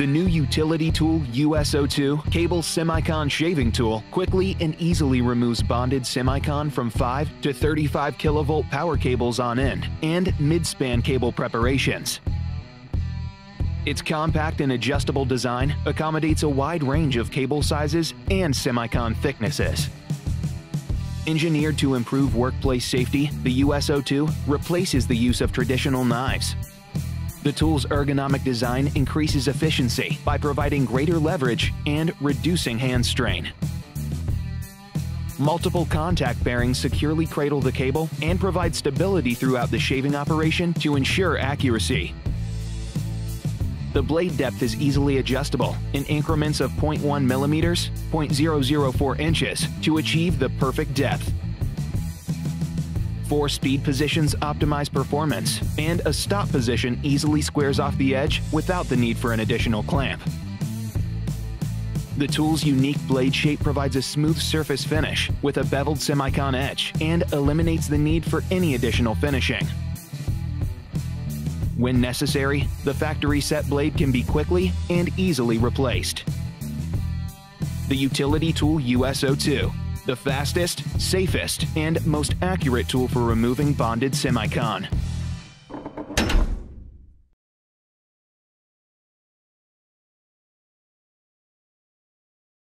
The new utility tool US02 cable semicon shaving tool quickly and easily removes bonded semicon from 5 to 35 kilovolt power cables on end and mid-span cable preparations. Its compact and adjustable design accommodates a wide range of cable sizes and semicon thicknesses. Engineered to improve workplace safety, the US02 replaces the use of traditional knives. The tool's ergonomic design increases efficiency by providing greater leverage and reducing hand strain. Multiple contact bearings securely cradle the cable and provide stability throughout the shaving operation to ensure accuracy. The blade depth is easily adjustable in increments of 0.1 millimeters, 0.004 inches to achieve the perfect depth. Four speed positions optimize performance, and a stop position easily squares off the edge without the need for an additional clamp. The tool's unique blade shape provides a smooth surface finish with a beveled semicon edge and eliminates the need for any additional finishing. When necessary, the factory set blade can be quickly and easily replaced. The utility tool US02, the fastest, safest, and most accurate tool for removing bonded semicon.